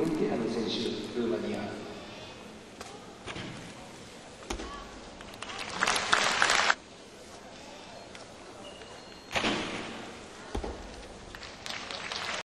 ムンティ選手